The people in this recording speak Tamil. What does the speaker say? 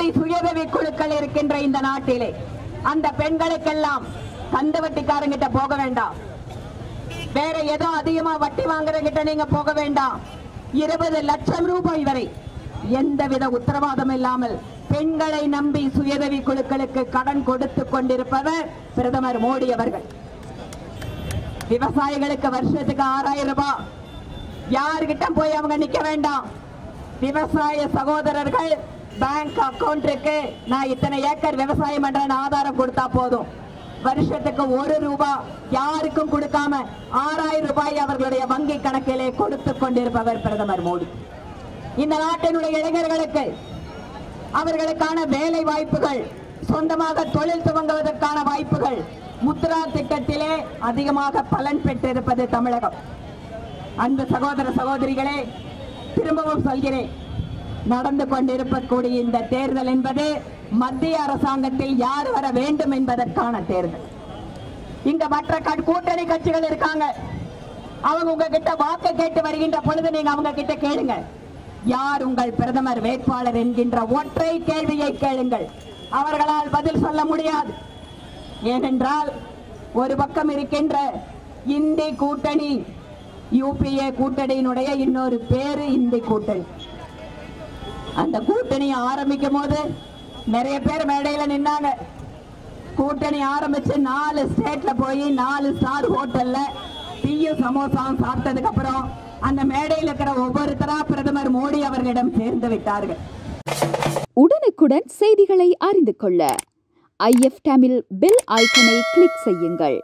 கோடி சுயதவி குழுக்கள் இருக்கின்ற இந்த நாட்டிலே அந்த பெண்களுக்கெல்லாம் கந்து வட்டிக்காரங்கிட்ட போக வேண்டாம். வேற ஏதோ அதிகமா வட்டி வாங்குறவங்கிட்ட நீங்க போக வேண்டாம். இருபது லட்சம் ரூபாய் வரை எந்தவித உத்தரவாதம் இல்லாமல் பெண்களை நம்பி சுயதவி குழுக்களுக்கு கடன் கொடுத்து கொண்டிருப்பவர் பிரதமர் மோடி அவர்கள். விவசாயிகளுக்கு வருஷத்துக்கு ஆறாயிரம் ரூபாய். யாருகிட்ட போய் அவங்க நிக்க வேண்டாம். விவசாய சகோதரர்கள் பேங்க் அக்கௌண்ட்டுக்கு நான் இத்தனை ஏக்கர் விவசாயம் பண்றேன்னு ஆதாரம் கொடுத்தா போதும். வருஷத்துக்கு ஒரு ரூபாய் யாருக்கும் கொடுக்காம ஆறாயிரம் ரூபாய் அவர்களுடைய வங்கி கணக்கிலே கொடுத்து கொண்டிருப்பவர் பிரதமர் மோடி. இந்த நாட்டினுடைய இளைஞர்களுக்கு அவர்களுக்கான வேலை வாய்ப்புகள் சொந்தமாக தொழில் துவங்குவதற்கான வாய்ப்புகள் முத்ரா திட்டத்திலே அதிகமாக பலன் பெற்றிருப்பது தமிழகம். அன்பு சகோதர சகோதரிகளே திரும்பவும் சொல்கிறேன். நடந்து கொண்டிருக்கக்கூடிய இந்த தேர்தல் என்பது மத்திய அரசாங்கத்தில் யார் வர வேண்டும் என்பதற்கான தேர்தல். இங்க மற்ற க- கூட்டணி கட்சிகள் இருக்காங்க. அவங்க உங்ககிட்ட வாக்கு கேட்டு வருகின்ற பொழுது நீங்க அவங்க கிட்ட கேளுங்க. யார் உங்கள் பிரதமர் வேட்பாளர் என்கின்ற ஒற்றை கேள்வியை கேளுங்கள். அவர்களால் பதில் சொல்ல முடியாது. ஏனென்றால் ஒரு பக்கம் இருக்கின்ற இந்தி கூட்டணி யூபிஏ கூட்டணியினுடைய இன்னொரு பேரு இந்தி கூட்டணி. அந்த கூட்டணி ஆரம்பிக்கும் போது நிறைய பேர் மேடையில நின்னாங்க. கூட்டணி ஆரம்பிச்சு நாலு ஸ்டேட்ல போய் நாலு ஸ்டார் ஹோட்டல்ல டீயும் சமோசாவும் சாப்பிட்டதுக்கு அப்புறம் அந்த மேடையில் இருக்கிற ஒவ்வொருத்தரா பிரதமர் மோடி அவர்களிடம் சேர்ந்து விட்டார்கள். உடனுக்குடன் செய்திகளை அறிந்து கொள்ள ஐஎஃப் தமிழ் பெல் ஐக்கனை கிளிக் செய்யுங்கள்.